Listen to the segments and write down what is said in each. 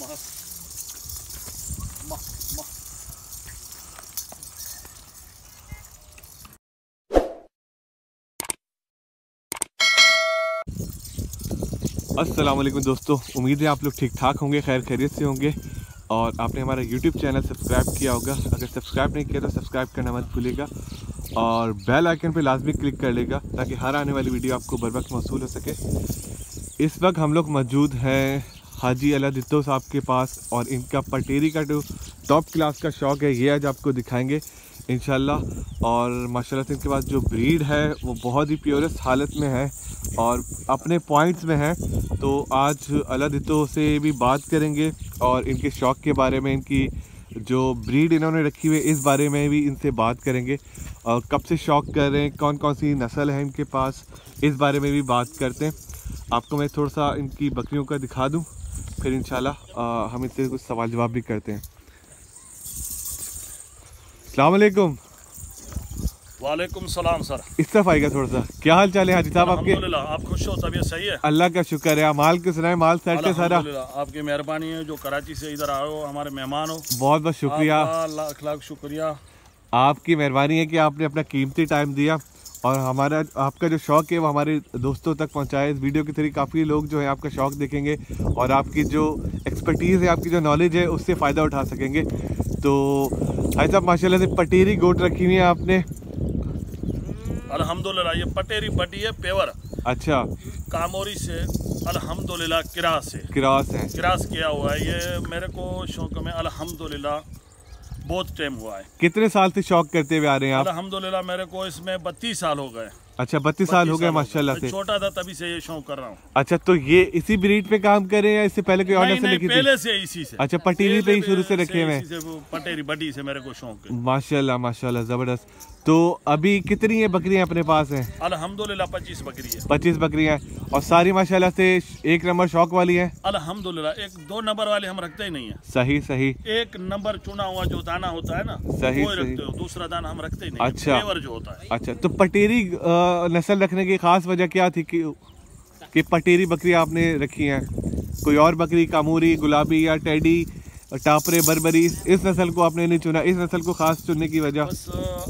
मस्त अस्सलाम वालेकुम दोस्तों। उम्मीद है आप लोग ठीक ठाक होंगे, खैर खैरियत से होंगे। और आपने हमारा यूट्यूब चैनल सब्सक्राइब किया होगा। अगर सब्सक्राइब नहीं किया तो सब्सक्राइब करना मत भूलिएगा। और बेल आइकन पे लाजमी क्लिक कर लेगा, ताकि हर आने वाली वीडियो आपको बर वक्त मौसू हो सके। इस वक्त हम लोग मौजूद हैं हाजी अला दित्तो साहब के पास और इनका पटेरी का जो टॉप क्लास का शौक़ है, ये आज आपको दिखाएँगे इन और माशाल्लाह से इनके पास जो ब्रीड है, वो बहुत ही प्योरेस्ट हालत में है और अपने पॉइंट्स में है। तो आज अला दित्तो से भी बात करेंगे और इनके शौक़ के बारे में, इनकी जो ब्रीड इन्होंने रखी हुई इस बारे में भी इनसे बात करेंगे। और कब से शौक़ कर रहे हैं कौन कौन सी नस्ल है इनके पास, इस बारे में भी बात करते हैं। आपको मैं थोड़ा सा इनकी बकरियों का दिखा दूँ। फिर इंशाल्लाह हम इनसे कुछ सवाल जवाब भी करते हैं। अलैक्म वालेकुम। सलाम सर। इस तरफ़ आएगा थोड़ा सा क्या हाल चाल है हाजी साहब आपके? आप खुश हो? तबीयत सही है? अल्लाह का शुक्र है माल किस रहे माल सेट है सारा। आपकी मेहरबानी है जो कराची से इधर आए हो हमारे मेहमान हो। बहुत बहुत शुक्रिया। लाख लाख शुक्रिया। आपकी मेहरबानी है कि आपने अपना कीमती टाइम दिया। और हमारा आपका जो शौक़ है वो हमारे दोस्तों तक पहुँचाए। इस वीडियो के थ्री काफ़ी लोग जो है आपका शौक़ देखेंगे और आपकी जो एक्सपर्टीज़ है आपकी जो नॉलेज है उससे फ़ायदा उठा सकेंगे। तो भाई साहब माशाल्लाह से पटेरी गोट रखी हुई है आपने। अल्हम्दुलिल्लाह ये पटेरी बटी है पेवर। अच्छा। कामोरी से अल्हम्दुलिल्लाह किरास से। किरास है। किरास किया हुआ है ये मेरे को शौक में अल्हम्दुलिल्लाह। बहुत टाइम हुआ है। कितने साल से शौक करते हुए आ रहे हैं आप? अलहमदुल्ला मेरे को इसमें बत्तीस साल हो गए। अच्छा बत्तीस साल हो गए माशाल्लाह से। छोटा था तभी से ये शौक कर रहा हूँ। अच्छा तो ये इसी ब्रीड पे काम कर रहे हैं या इससे पहले कोई और नस्ल लिखी पहले से इसी से। अच्छा पटेरी पे ही शुरू से रखे हुए पटेरी बडी से मेरे को शौक है। माशाल्लाह माशाल्लाह ज़बरदस्त। तो अभी कितनी है बकरियाँ अपने पास हैं? अल्हम्दुलिल्लाह पच्चीस बकरी है। पच्चीस बकरियाँ और सारी माशाल्लाह से एक नंबर शौक वाली है? अल्हम्दुलिल्लाह एक दो नंबर वाले हम रखते ही नहीं है। सही सही। एक नंबर चुना हुआ जो दाना होता है ना सही सही। रखते हो दूसरा दाना हम रखते ही नहीं अच्छा। जो होता है। अच्छा तो पटेरी नस्ल रखने की खास वजह क्या थी कि कि पटेरी बकरी आपने रखी हैं? कोई और बकरी, कामूरी, गुलाबी या टेडी? टापरे बरबरी इस नस्ल को आपने नहीं चुना इस नस्ल को खास चुनने की वजह। बस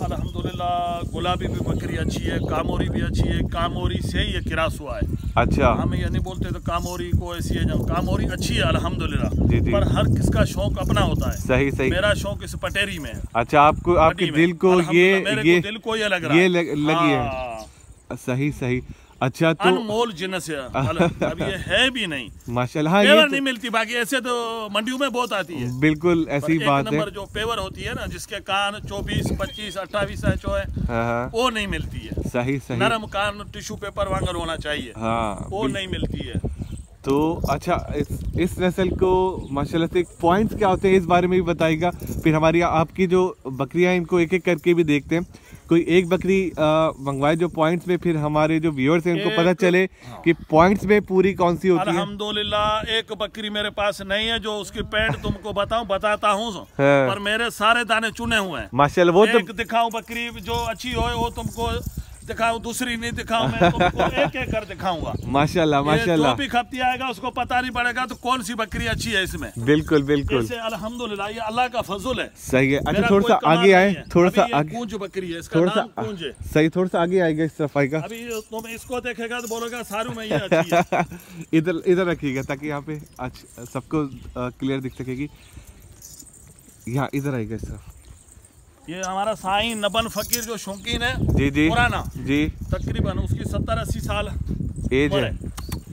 अल्हम्दुलिल्लाह गुलाबी भी बकरी अच्छी है कामोरी भी अच्छी है कामोरी से ही ये किरास हुआ है। अच्छा। हम ये नहीं बोलते तो कामोरी को ऐसी है कामोरी अच्छी है अल्हम्दुलिल्लाह। पर हर किसका शौक अपना होता है। सही सही। मेरा शौक इस पटेरी में है। अच्छा आपको आपके दिल को ये ये दिल को ये लग रहा ये लगी है। हाँ। सही सही। अच्छा तो अनमोल जिनस है। अब ये है भी नहीं। माशाल्लाह हाँ, पेवर तो... नहीं मिलती बाकी ऐसे तो मंडियों में बहुत आती है। बिल्कुल ऐसी बात है। जो पेवर होती है ना जिसके कान चौबीस पच्चीस अट्ठाईस है जो है हाँ, हाँ। वो नहीं मिलती है। सही सही। नरम कान टिश्यू पेपर वांगर होना चाहिए। हाँ वो नहीं मिलती है। तो अच्छा इस इस नस्ल को माशाल्लाह से पॉइंट्स क्या होते हैं इस बारे में भी बताएगा फिर हमारी आपकी जो बकरियाँ इनको एक एक करके भी देखते हैं। कोई एक बकरी मंगवाए जो पॉइंट्स में फिर हमारे जो व्यूअर्स हैं उनको पता चले हाँ। कि पॉइंट्स में पूरी कौन सी होती है अल्हम्दुलिल्लाह एक बकरी मेरे पास नहीं है जो उसकी पैंट तुमको बताऊँ बताता हूँ हाँ। पर मेरे सारे दाने चुने हुए हैं माशाल्लाह वो तो दिखाऊँ बकरी जो अच्छी हो वो तुमको दिखाऊँ दूसरी नहीं दिखाऊँ मैं तुमको एक एक कर दिखाऊँगा। माशाल्लाह माशाल्लाह जो भी खपती आएगा उसको पता नहीं पड़ेगा तो कौन सी बकरी अच्छी है इसमें। बिल्कुल बिल्कुल। अल्हम्दुलिल्लाह ये अल्लाह का फजल है। सही है। अच्छा थोड़ा सा आगे आए थोड़ा सा आगे। कूंज बकरी है इसका थोड़ा सा कूंज है सही थोड़ा सा आगे आएगा इस सफ़ाई का। अभी तुम इसको देखेगा तो बोलोगा सारू में ये अच्छी है। इधर इधर रखिएगा ताकि यहाँ पे सबको क्लियर दिख सकेगी। यहाँ इधर आएगा इस तरफ़। ये हमारा साई नबन फकीर जो शौकीन है जी जी। पुराना। जी। तकरीबन उसकी सत्तर अस्सी साल एज है।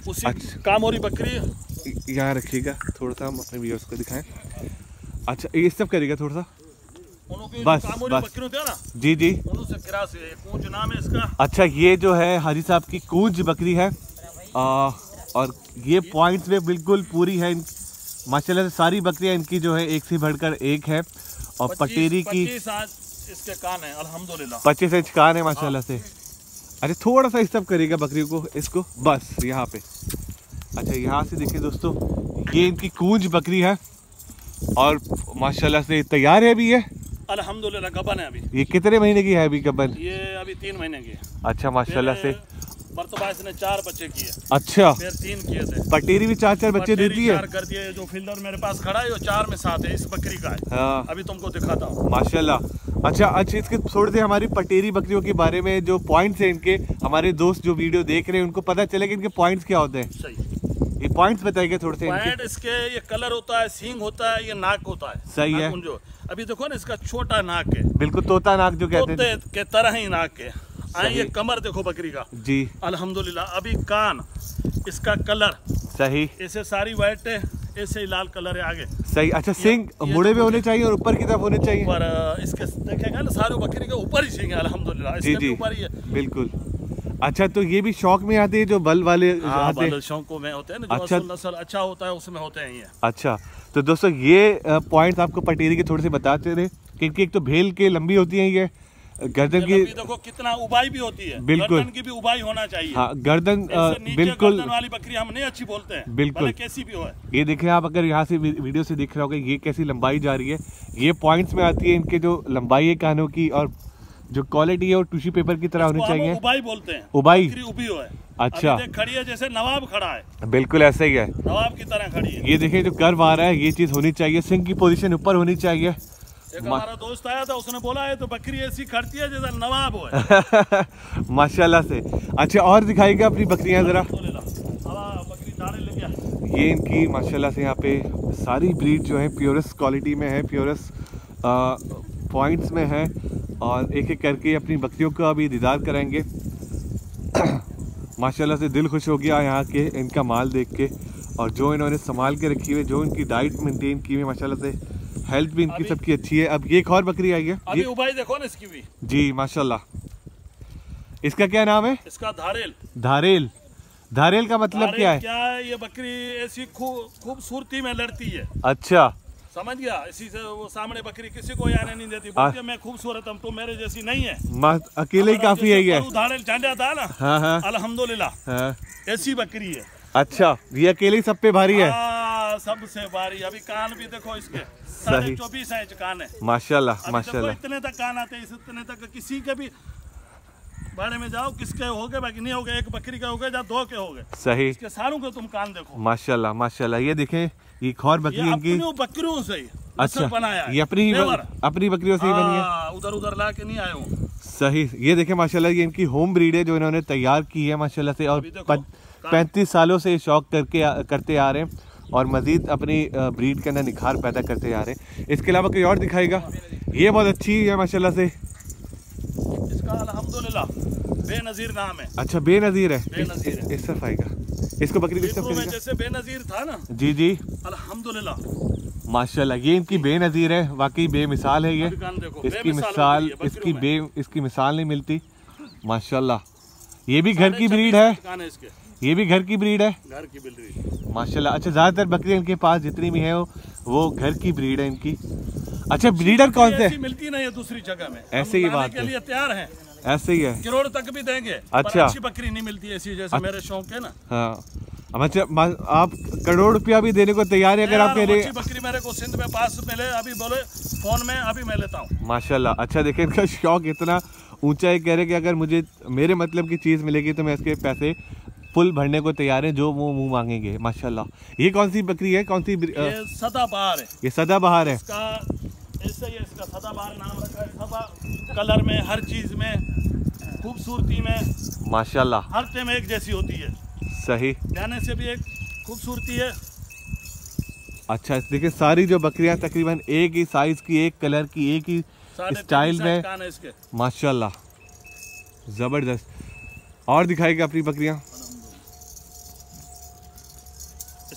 उसी अच्छा। कामोरी बकरी यहाँ रखिएगा थोड़ा सा हम अपने व्यूअर्स को दिखाएँ। अच्छा ये सब करेगा थोड़ा सा। बस बस। ना जी जी। से कूंज नाम है इसका। अच्छा ये जो है हाजी साहब की कूंज बकरी है। आ, और ये पॉइंट्स में बिल्कुल पूरी है माशाल्लाह से सारी बकरियाँ इनकी जो है एक से बढ़कर एक है और पटेरी की इसके कान है अल्हम्दुलिल्लाह। पच्चीस इंच कान है माशाल्लाह से। अरे थोड़ा सा सब करेगा बकरी को इसको बस यहाँ पे। अच्छा यहाँ से देखिए दोस्तों ये इनकी कूंज बकरी है और माशाल्लाह से तैयार है अभी ये। अल्हम्दुलिल्लाह गबन है अभी। ये कितने महीने की है अभी गबन ये अभी तीन महीने की है। अच्छा माशाल्लाह से मरतबा इसने चार बच्चे किए। अच्छा। फिर तीन किए थे। पटेरी भी चार चार बच्चे है? चार कर दिए जो फिल्डर मेरे पास खड़ा है वो चार में सात है इस बकरी का है। हाँ। अभी तुमको दिखाता हूँ। माशाल्लाह। अच्छा अच्छा इसके थोड़े से हमारी पटेरी बकरियों के बारे में जो पॉइंट्स हैं इनके हमारे दोस्त जो वीडियो देख रहे हैं उनको पता चले कि इनके पॉइंट्स क्या होते हैं? सही। ये पॉइंट्स बताइए थोड़े से पॉइंट इसके ये कलर होता है सींग होता है ये नाक होता है। सही है। अभी देखो ना इसका छोटा नाक है। बिल्कुल तोता नाक जो कहते हैं। के तरह ही नाक है। ये कमर देखो बकरी का। जी। अल्हम्दुलिल्लाह अभी कान इसका कलर। सही। ऐसे सारी वाइट है ऐसे ही लाल कलर है आगे। सही। अच्छा सिंग मुड़े जो में होने चाहिए और ऊपर की तरफ़ होने चाहिए। ऊपर अ, इसके देखेगा ना सारे बकरी के ऊपर ही है जी जी। ऊपर ही है। बिल्कुल। अच्छा तो ये भी शौक में आते हैं जो बल वाले हाँ आते हैं। शौकों में होते हैं ना जो अच्छा। असल नस्ल अच्छा होता है उसमें होते हैं ये। अच्छा तो दोस्तों ये पॉइंट्स आपको पटेरी के थोड़े से बताते रहे क्योंकि एक तो भेल के लंबी होती है ये गर्दन की देखो कितना उबाई भी होती है। बिल्कुल। गर्दन की भी उबाई होना चाहिए। हाँ गर्दन बिल्कुल। गर्दन वाली बकरी हम नहीं अच्छी बोलते हैं। बिल्कुल। कैसी भी हो। ये देखें आप अगर यहाँ से वीडियो से दिख रहा होगा ये कैसी लंबाई जा रही है। ये पॉइंट्स में आती है इनके जो लंबाई है कानों की और जो क्वालिटी है वो टिश्यू पेपर की तरह होनी चाहिए। उबाई बोलते हैं। उबाई? उबी हो। अच्छा। खड़ी है जैसे नवाब खड़ा है। बिल्कुल ऐसा ही है। नवाब की तरह खड़ी है। ये देखें जो कर्व आ रहा है ये चीज़ होनी चाहिए। सिंह की पोजीशन ऊपर होनी चाहिए। हमारा दोस्त आया था उसने बोला है तो बकरी ऐसी खड़ती है जैसे नवाब हो। माशाल्लाह से। अच्छा और दिखाएगा अपनी बकरियाँ जरा? ये इनकी माशाल्लाह से यहाँ पे सारी ब्रीड जो है प्योरस क्वालिटी में है प्योरस पॉइंट्स में है। और एक एक करके अपनी बकरियों का अभी दीदार कराएँगे माशाल्लाह से दिल खुश हो गया यहाँ के इनका माल देख के। और जो इन्होंने संभाल के रखी हुई जो इनकी डाइट मेंटेन की हुई माशाल्लाह से हेल्थ भी इनकी सबकी अच्छी है। अब ये एक और बकरी आई है। अभी उबाई देखो ना इसकी भी। जी माशाल्लाह। इसका क्या नाम है? इसका धारेल। धारेल। धारेल का मतलब धारेल क्या है? क्या है? ये बकरी ऐसी खूबसूरती में लड़ती है। अच्छा। समझ गया? इसी से वो सामने बकरी किसी को आने नहीं देती। बोलती मैं खूबसूरत हम तो मेरे जैसी नहीं है। अकेले ही काफ़ी है। ये धारेल चांडिया था ना? हाँ हाँ। अल्हम्दुलिल्लाह। हाँ। ऐसी बकरी है। अच्छा ये अकेले सब पे भारी है हाँ, सबसे भारी अभी कान भी देखो इसके। साढ़े सही। चौबीस इंच कान है। माशाल्लाह माशाल्लाह। इतने तक कान आते हैं इतने तक किसी के भी बाड़े में जाओ किसके हो गए बाकी नहीं हो गए एक बकरी के हो गए या दो के हो गए। सही। इसके सारों के तुम कान देखो। माशाल्लाह माशाल्लाह। ये देखें ये एक और ये बकरी इनकी। अपनी बकरियों से ही अच्छा बनाया ये अपनी अपनी बकरियों से ही बनी है। हाँ, उधर उधर ला के नहीं आए हूँ सही। ये देखें माशाल्लाह ये इनकी होम ब्रीड है जो इन्होंने तैयार की है माशाल्लाह से। और पैंतीस सालों से ये शौक करके करते आ रहे हैं। और मजीद अपनी ब्रीड के अंदर निखार पैदा करते जा रहे हैं। इसके अलावा कोई और दिखाएगा? ये बहुत अच्छी है माशाल्लाह से। इसका अल्हम्दुलिल्लाह बेनजीर नाम है। अच्छा बेनजीर है। बेनज़ीर इस, इस तरफ़ आएगा। इसको बकरी किस जैसे बेनजीर था ना? जी जी। अल्हम्दुलिल्लाह। माशाल्लाह ये इनकी बेनजीर है। वाकई बेमिसाल है ये। इसकी मिसाल इसकी बे इसकी मिसाल नहीं मिलती। माशाल्लाह। ये भी घर की ब्रीड है। ये भी घर की ब्रीड है? घर की ब्रीड माशाल्लाह। अच्छा ज़्यादातर बकरियाँ इनके पास जितनी भी हैं वो वो घर की ब्रीड है इनकी। अच्छा ब्रीडर कौन से? मिलती नहीं है दूसरी जगह में। ऐसे ही बात है। तैयार हैं। ऐसे ही है। करोड़ तक भी देंगे अच्छा। अच्छी बकरी नहीं मिलती ऐसी जैसे मेरे शौक है ना। हाँ। अच्छा आप करोड़ रुपया भी देने को तैयार है अगर आप रहे बकरी मेरे को सिंध में पास मिले अभी बोले फ़ोन में अभी मैं लेता हूँ। माशाल्लाह। अच्छा देखें इनका शौक इतना ऊँचा है कह रहे कि अगर मुझे मेरे मतलब की चीज़ मिलेगी तो मैं इसके पैसे फुल भरने को तैयार है जो वो मुँह मांगेंगे माशाल्लाह। ये कौन सी बकरी है? कौन सी ये सदाबहार है। ये सदाबहार है। इसका ऐसे ही है इसका सदाबहार नाम रखा है। सदा कलर में हर चीज़ में खूबसूरती में माशाल्लाह। हर टाइम एक जैसी होती है। सही। जाने से भी एक खूबसूरती है। अच्छा देखिए सारी जो बकरियाँ तकरीबन एक ही साइज़ की एक कलर की एक ही स्टाइल में माशाल्लाह। ज़बरदस्त। और दिखाएगा अपनी बकरियाँ।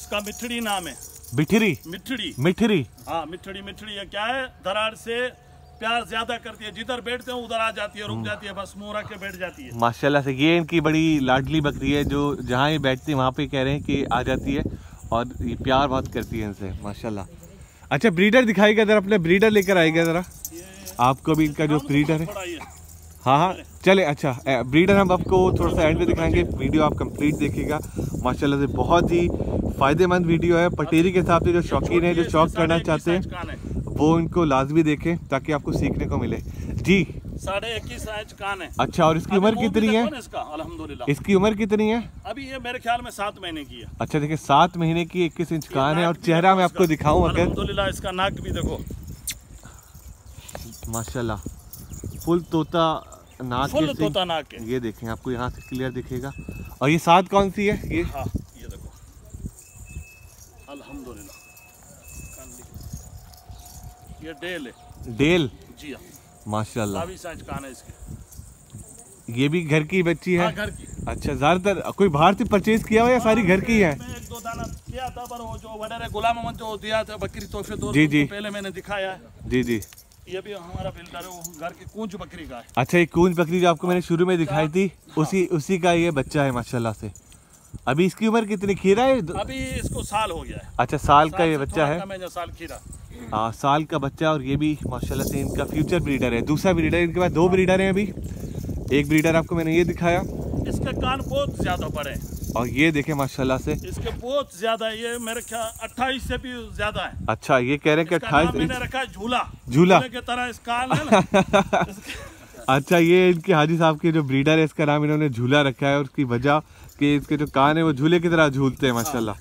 इसका मिठड़ी नाम है। बिठरी मिठड़ी। मिठरी हाँ मिठड़ी मिठड़ी है क्या है? दरार से प्यार ज़्यादा करती है। जिधर बैठते हैं उधर आ जाती है रुक जाती है बस मुँह रख के बैठ जाती है। माशाल्लाह से ये इनकी बड़ी लाडली बकरी है जो जहाँ ये बैठती है वहाँ पे कह रहे हैं कि आ जाती है और ये प्यार बहुत करती है इनसे माशाल्लाह। अच्छा ब्रीडर दिखाएगा जरा अपने ब्रीडर लेकर आएगा जरा। आपको भी इनका जो ब्रीडर है। हाँ हाँ चले अच्छा ब्रीडर हम आपको थोड़ा सा एंड में दिखाएँगे। वीडियो आप कंप्लीट देखिएगा। माशाल्लाह से बहुत ही फ़ायदेमंद वीडियो है। पटेरी के हिसाब से जो शौकीन है जो शौक करना चाहते हैं वो इनको लाजमी देखें ताकि आपको सीखने को मिले। जी। साढ़े इक्कीस कान है। अच्छा और इसकी उम्र कितनी है? इसका इसकी उम्र कितनी है? अभी ये मेरे ख्याल में सात महीने की है। अच्छा देखिए सात महीने की इक्कीस इंच कान है और चेहरा मैं आपको दिखाऊँ दिखाऊँ अगर इसका नाक भी देखो। माशाल्लाह। फुल तोता नाक फुल तोता नाक ये देखें आपको यहाँ से क्लियर दिखेगा। और ये साथ कौन सी है? ये? हाँ ये देखो। अल्हम्दुलिल्लाह। ये डेल है। डेल? जी हाँ। माशाल्लाह। इंच कान है इसके। ये भी घर की बच्ची है? हाँ घर की। अच्छा ज़्यादातर कोई बाहर से परचेज किया हुआ या सारी घर की है? एक दो दाना किया था पर वो जो वडर गुलाम मोहम्मद जो दिया था बकरी तोहफे दो जी, जी। पहले मैंने दिखाया है। जी जी। ये भी हमारा बिल्डर है वो घर की कूंज बकरी का है। अच्छा ये कूंज बकरी जो आपको मैंने शुरू में दिखाई थी उसी उसी का ये बच्चा है माशाल्लाह से। अभी इसकी उम्र कितनी खीरा है? अभी इसको साल हो गया है। अच्छा साल का साल ये बच्चा है। साल खीरा। हाँ साल का बच्चा और ये भी माशाल्लाह से इनका फ्यूचर ब्रीडर है। दूसरा ब्रीडर इनके पास दो ब्रीडर हैं अभी। एक ब्रीडर आपको मैंने ये दिखाया। इसका कान बहुत ज़्यादा बड़े हैं। और ये देखे माशाल्लाह से। इसके बहुत ज़्यादा ये मेरे ख्याल अट्ठाईस से भी ज़्यादा है। अच्छा ये कह रहे हैं कि अट्ठाईस मैंने रखा है झूला। झूला। की तरह इस कान है अच्छा ये इनके हाजी साहब के जो ब्रीडर है इसका नाम इन्होंने झूला रखा है और उसकी वजह कि इसके जो कान है वो झूले की तरह झूलते हैं माशाल्लाह।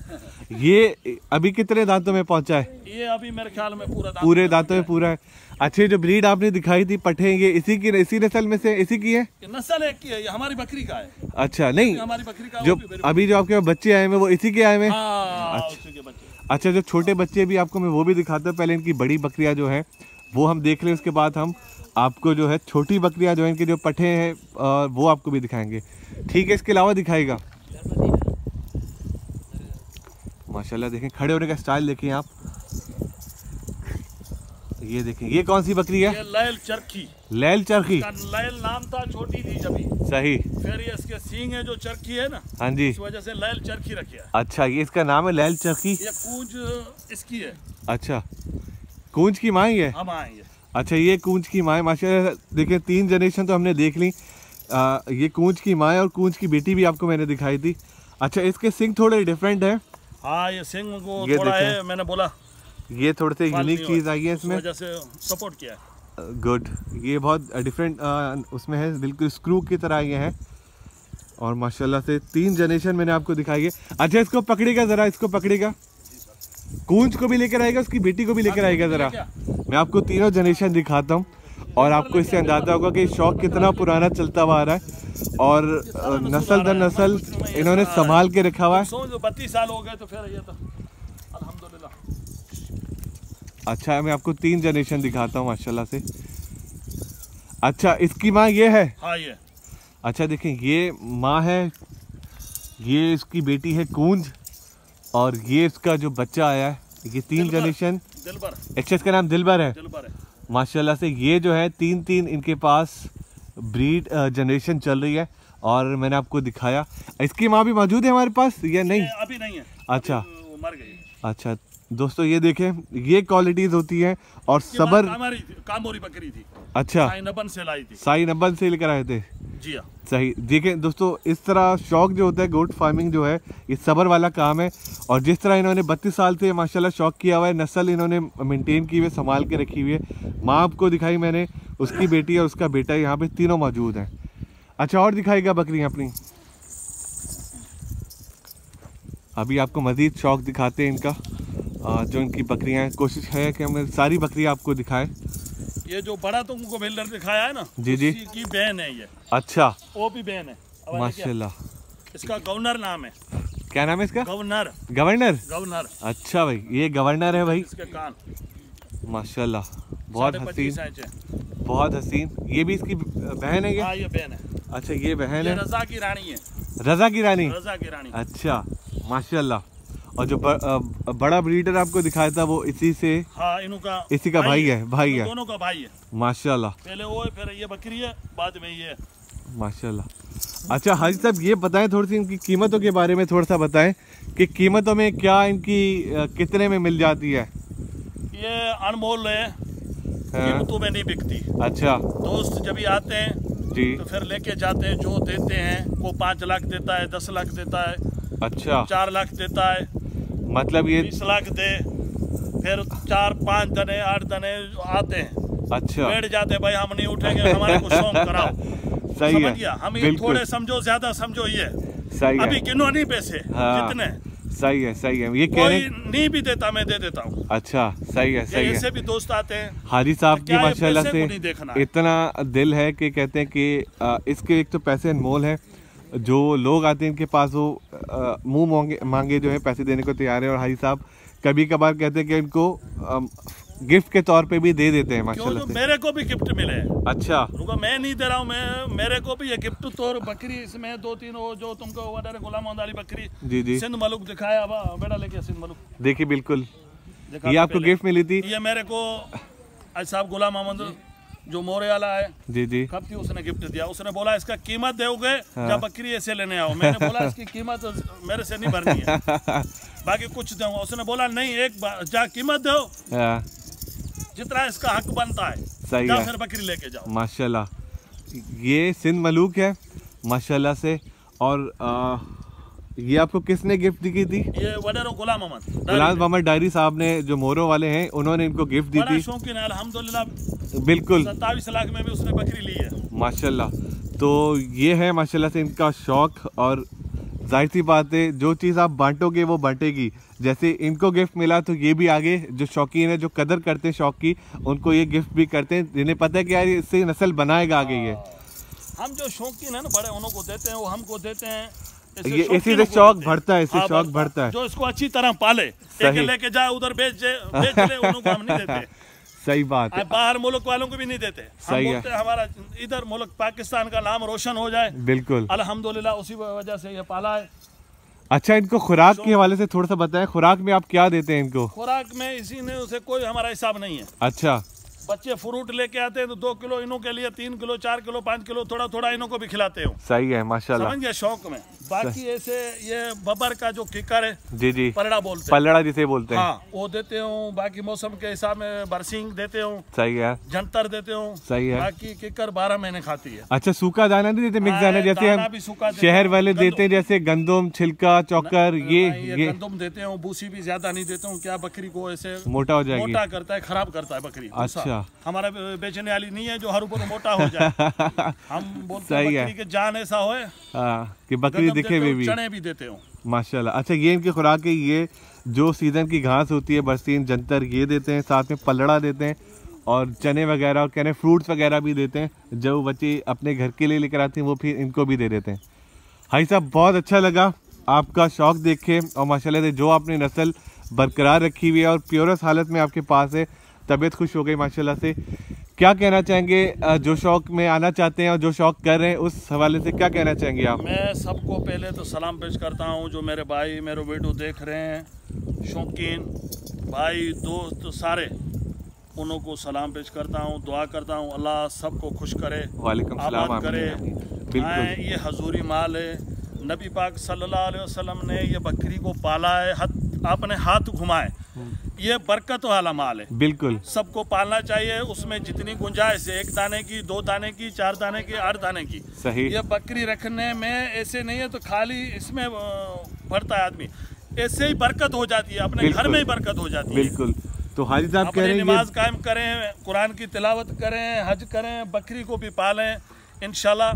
ये अभी कितने दांतों में पहुँचा है? ये अभी मेरे ख्याल में पूरा दांत पूरे दांतों में पूरा है। अच्छे जो ब्रीड आपने दिखाई थी पठे ये इसी की इसी नस्ल में से इसी की है? नस्ल एक की है ये हमारी बकरी का है। अच्छा नहीं हमारी बकरी का जो अभी जो आपके बच्चे आए हुए वो इसी के आए हुए हैं? बच्चे। अच्छा जो छोटे बच्चे भी आपको मैं वो भी दिखाता हूँ पहले इनकी बड़ी बकरियाँ जो है वो हम देख लें उसके बाद हम आपको जो है छोटी बकरियाँ जो है इनके जो पठे हैं वो आपको भी दिखाएँगे। ठीक है इसके अलावा दिखाएगा। माशाल्लाह देखें खड़े होने का स्टाइल देखें आप। ये देखें ये कौन सी बकरी है? लैल चरखी। लैल चरखी। लैल नाम था छोटी थी जब सही। फिर ये इसके सींग है जो चरखी है ना हाँ जी। इस वजह से लैल चरखी रखी है। अच्छा ये इसका नाम है लैल चरखी? ये कूंज इसकी है। अच्छा। कूंज की माँ ही है हम आएँगे अच्छा ये कूंज की माँ है माशाल्लाह। देखिए तीन जनरेशन तो हमने देख ली। आ, ये कूंज की माँ है और कूंज की बेटी भी आपको मैंने दिखाई थी। अच्छा इसके सिंग थोड़े डिफरेंट है। हाँ ये सिंह को ये थोड़ा है मैंने बोला ये थोड़े से यूनिक चीज़ आई है इसमें। सपोर्ट किया है। गुड ये बहुत डिफरेंट उसमें है बिल्कुल स्क्रू की तरह ये है। और माशाल्लाह से तीन जनरेशन मैंने आपको दिखाई है। अच्छा इसको पकड़ेगा ज़रा इसको पकड़ेगा कूंज को भी लेकर आएगा उसकी बेटी को भी लेकर आएगा ज़रा। मैं आपको तीनों जनरेशन दिखाता हूँ। और आपको इससे अंदाज़ा होगा कि शौक कितना पुराना चलता हुआ आ रहा है। और नस्ल दर नस्ल इन्होंने संभाल के रखा हुआ है। बत्तीस साल हो गए तो फिर तो अच्छा मैं आपको तीन जनरेशन दिखाता हूँ माशाल्लाह से। अच्छा इसकी माँ ये है? हाँ ये। अच्छा देखें ये माँ है ये इसकी बेटी है कूंज और ये इसका जो बच्चा आया है ये तीन जनरेशन दिलबर। अच्छा इसका नाम दिलबर है? दिलबर है। माशाल्लाह से ये जो है तीन तीन इनके पास ब्रीड जनरेशन चल रही है और मैंने आपको दिखाया। इसकी माँ भी मौजूद है हमारे पास या नहीं? अभी नहीं है। अच्छा। मर गई। अच्छा दोस्तों ये देखें ये क्वालिटीज होती है और सबर कामारी थी कामोरी बकरी थी। अच्छा। साई नबन से लाई थी। से लेकर आए थे। जी हाँ। सही। देखें दोस्तों इस तरह शौक जो होता है गोट फ़ार्मिंग जो है ये सबर वाला काम है। और जिस तरह इन्होंने बत्तीस साल से माशाल्लाह शौक किया हुआ है नस्ल इन्होंने मेंटेन की हुई संभाल के रखी हुई है। माँ आपको दिखाई मैंने उसकी बेटी और उसका बेटा यहाँ पे तीनों मौजूद हैं। अच्छा और दिखाएगा बकरियाँ अपनी? अभी आपको मज़ीद शौक दिखाते हैं इनका। जो इनकी बकरियाँ हैं कोशिश है कि हमें सारी बकरियाँ आपको दिखाएँ। ये जो बड़ा तुमको बिल्डर दिखाया है ना जी, जी। की बहन है ये। अच्छा। वो भी बहन है? माशाल्लाह। इसका गवर्नर नाम है। क्या नाम है इसका? गवर्नर। गवर्नर? गवर्नर। अच्छा भाई ये गवर्नर है भाई। इसके कान। माशाल्लाह बहुत हसीन। बहुत हसीन। ये भी इसकी बहन है हाँ ये ये बहन है। अच्छा ये बहन है। रजा की रानी है। रजा की रानी? रजा की रानी। अच्छा माशाल्लाह। और जो ब, बड़ा ब्रीडर आपको दिखाया था वो इसी से हाँ इनका इसी का भाई भाई है, भाई है। दोनों का भाई है। माशाल्लाह। पहले वो है फिर ये बकरी है बाद में ये माशाल्लाह। अच्छा हाजी साहब ये बताएँ थोड़ी सी इनकी कीमतों के बारे में थोड़ा सा बताएँ कि कीमतों में क्या इनकी कितने में मिल जाती है? ये अनमोल है हाँ, कीमतों में नहीं बिकती। अच्छा। दोस्त जब आते हैं जी। तो फिर लेके जाते हैं जो देते हैं वो पाँच लाख देता है दस लाख देता है। अच्छा। चार लाख देता है। मतलब ये बीस लाख दे फिर चार पाँच दने आठ दने आते हैं। अच्छा। बैठ जाते भाई हम नहीं उठेंगे हमारे को कराओ। सही है। हम ये थोड़े समझो ज़्यादा समझो ये। सही अभी है गिनो नहीं पैसे? हाँ। जितने सही है सही है। ये कोई कहने नहीं भी देता मैं दे देता हूँ। अच्छा सही है सही है। भी दोस्त आते हैं। हाजी साहब की माशाल्लाह से। इतना दिल है कि कहते हैं कि इसके एक तो पैसे अनमोल हैं जो लोग आते हैं इनके पास वो मुँह मांगे मांगे जो है पैसे देने को तैयार है और हाजी साहब कभी कभार कहते हैं कि इनको गिफ्ट के तौर पे भी दे देते हैं माशाल्लाह तो से। मेरे को भी गिफ्ट मिले हैं। अच्छा। मैं नहीं दे रहा हूँ मैं मेरे को भी ये गिफ्ट तो बकरी इसमें दो तीन वो जो तुमको गुलाम बकरी जी जी। सिंध मलुक दिखाया बेटा लेके सिंध मलुक। देखिए बिल्कुल। ये आपको गिफ्ट मिली थी। ये मेरे को साहब गुलाम मोहम्मद जो मोरे वाला है जी जी। कब थी उसने गिफ्ट दिया? उसने बोला इसका कीमत दोगे हाँ। जब बकरी ऐसे लेने आओ। मैंने बोला इसकी कीमत मेरे से नहीं भरनी है। बाकी कुछ दूँगा। उसने बोला नहीं एक बार जा कीमत दो। हाँ, जितना इसका हक बनता है सही है। फिर बकरी लेके जाओ। माशाल्लाह। ये सिंध मलूक है माशाल्लाह से। और आ, ये आपको किसने गिफ्ट दी थी? ये गुलाम मोहम्मद गुलाम मोहम्मद डायरी साहब ने जो मोरो वाले हैं उन्होंने इनको गिफ्ट दी थी। शौकीन है अल्हम्दुलिल्लाह। बिल्कुल। सत्ताईस लाख में भी उसने बकरी ली है। माशाल्लाह। तो ये है माशाल्लाह से इनका शौक और ज़ाहिर सी बात है जो चीज़ आप बांटोगे वो बांटेगी। जैसे इनको गिफ्ट मिला तो ये भी आगे जो शौकीन है जो कदर करते हैं शौक की उनको ये गिफ्ट भी करते हैं। जिन्हें पता है कि यार इससे नस्ल बनाएगा आगे ये। हम जो शौकीन है ना बड़े उन्हों को देते हैं वो हमको देते हैं। ये इसी से शौक देते हैं। बढ़ता है इससे हाँ, शौक बढ़ता बढ़ता है। जो इसको अच्छी तरह पाले एक लेके जाए उधर बेच बेच ले उन्हों को हम नहीं देते। सही बात है। बाहर मुल्क वालों को भी नहीं देते। सही है। बोलते हैं हमारा इधर मुल्क पाकिस्तान का नाम रोशन हो जाए। बिल्कुल। अलहमदुल्ला उसी वजह से ये पाला है। अच्छा इनको खुराक के हवाले से थोड़ा सा बताएँ खुराक में आप क्या देते हैं इनको? खुराक में इसी ने उसे कोई हमारा हिसाब नहीं है। अच्छा। बच्चे फ्रूट लेके आते हैं तो दो किलो इनों के लिए तीन किलो चार किलो पाँच किलो थोड़ा थोड़ा इनों को भी खिलाते हो। सही है माशाल्लाह। समझ गए शौक में? बाकी ऐसे ये बबर का जो किकर है जी जी। परड़ा बोलते हैं। पलड़ा जिसे बोलते हैं। हाँ वो देते हूँ बाकी मौसम के हिसाब में बरसिंग देते हूँ सही है। जंतर देते हूँ सही है। बाकी किकर बारह महीने खाती है। अच्छा सूखा दाना नहीं देते मिक्स हाँ, दाना जैसे हम शहर वाले देते हैं जैसे गंदम छिलका चौकर ये गंदम देते हूँ भूसी भी ज़्यादा नहीं देता हूँ क्या बकरी को ऐसे मोटा हो जाएगी। मोटा करता है खराब करता है बकरी अच्छा। हमारा बेचने वाली नहीं है जो हर ऊपर मोटा हो जाए। हम बोलते हैं बकरी के जान ऐसा होए। हाँ, कि बकरी दिखे हुए भी। चने भी देते हूँ। माशाल्लाह। अच्छा ये इनकी खुराक है ये जो सीज़न की घास होती है बरसीन जंतर ये देते हैं साथ में पलड़ा देते हैं और चने वगैरह और कहने फ्रूट्स वगैरह भी देते हैं जब बच्चे अपने घर के लिए लेकर आते हैं वो फिर इनको भी दे देते हैं। भाई साहब बहुत अच्छा लगा आपका शौक देखे और माशाल्लाह से जो आपने नस्ल बरकरार रखी हुई है और प्योरस हालत में आपके पास है तबीयत खुश हो गई माशाल्लाह से। क्या कहना चाहेंगे जो शौक में आना चाहते हैं और जो शौक कर रहे हैं उस हवाले से क्या कहना चाहेंगे आप? मैं सबको पहले तो सलाम पेश करता हूँ जो मेरे भाई मेरे वीडियो देख रहे हैं शौकीन भाई दोस्त सारे उन्हों को सलाम पेश करता हूँ दुआ करता हूँ अल्लाह सबको खुश करे वालेकुम सलाम करे। आए, ये हजूरी माल है। नबी पाक सल्लल्लाहु अलैहि वसल्लम ने ये बकरी को पाला है हाथ अपने हाथ घुमाए। ये बरकत वाला माल है। बिल्कुल। सबको पालना चाहिए उसमें जितनी गुंजाइश है एक दाने की दो दाने की चार दाने की आठ दाने की। सही। ये बकरी रखने में ऐसे नहीं है तो खाली इसमें भरता है आदमी। ऐसे ही बरकत हो जाती है अपने घर में ही बरकत हो जाती है। बिल्कुल। तो हाजी साहब कह रहे हैं नमाज़ कायम करें कुरान की तिलावत करें हज करें बकरी को भी पालें इंशाल्लाह।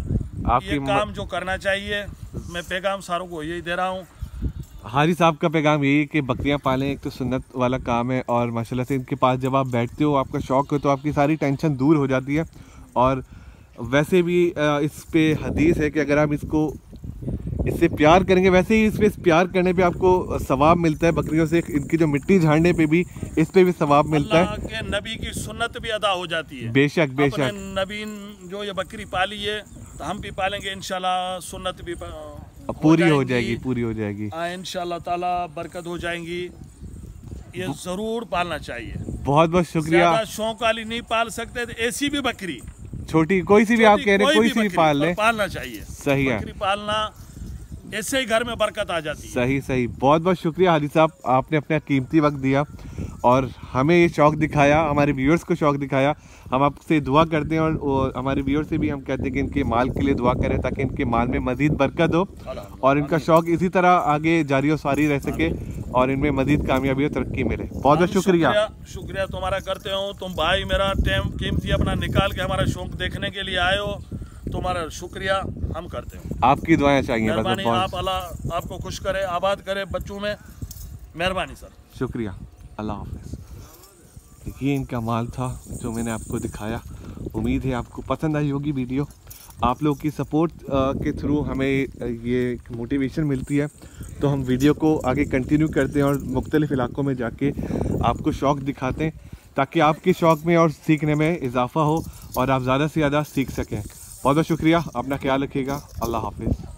ये काम जो करना चाहिए मैं पैगाम सारों को यही दे रहा हूँ। हारी साहब का पैगाम यही है कि बकरियाँ पालें एक तो सुन्नत वाला काम है और माशाल्लाह से इनके पास जब आप बैठते हो आपका शौक हो तो आपकी सारी टेंशन दूर हो जाती है। और वैसे भी इस पे हदीस है कि अगर आप इसको इससे प्यार करेंगे वैसे ही इस पे प्यार करने पे आपको सवाब मिलता है बकरियों से इनकी जो मिट्टी झाड़ने पे भी इस पे भी सवाब मिलता है। के नबी की सुन्नत भी अदा हो जाती है। बेशक बेशक। नबीन जो ये बकरी पाली है तो हम भी पालेंगे इनशाला सुन्नत भी प- पूरी हो जाएगी। पूरी हो जाएगी। इन शाह ताला बरकत हो जाएँगी। ये ज़रूर पालना चाहिए। बहुत बहुत शुक्रिया। शौक वाली नहीं पाल सकते तो ऐसी भी बकरी। छोटी कोई सी भी आप कह रहे हैं कोई सी भी पाल ले। पालना चाहिए। सही है। बकरी पालना इससे ही घर में बरकत आ जाती है। सही सही। बहुत बहुत शुक्रिया हादी साहब। आपने अपना कीमती वक्त दिया और हमें ये शौक दिखाया हमारे व्यूअर्स को शौक दिखाया। हम आपसे दुआ करते हैं और, और हमारे व्यूअर्स से भी हम कहते हैं कि इनके माल के लिए दुआ करें ताकि इनके माल में मज़ीद बरकत हो और इनका शौक इसी तरह आगे जारी और सारी रह सके और इनमें मज़ीद कामयाबी और तरक्की मिले। बहुत बहुत शुक्रिया। शुक्रिया तुम्हारा करते हो तुम भाई मेरा टाइम कीमती अपना निकाल के हमारा शौक देखने के लिए आए हो। तुम्हारा शुक्रिया हम करते हैं। आपकी दुआएँ चाहिए मेहरबानी आप अल्लाह आपको खुश करे आबाद करे बच्चों में। मेहरबानी सर। शुक्रिया। अल्लाह हाफिज़। ये इनका माल था जो मैंने आपको दिखाया। उम्मीद है आपको पसंद आई होगी वीडियो। आप लोग की सपोर्ट के थ्रू हमें ये मोटिवेशन मिलती है। तो हम वीडियो को आगे कंटिन्यू करते हैं और मुख्तलिफ़ इलाकों में जाके आपको शौक़ दिखाते हैं ताकि आपके शौक़ में और सीखने में इजाफ़ा हो और आप ज़्यादा से ज़्यादा सीख सकें। बहुत बहुत शुक्रिया। अपना ख्याल रखिएगा। अल्लाह हाफिज़।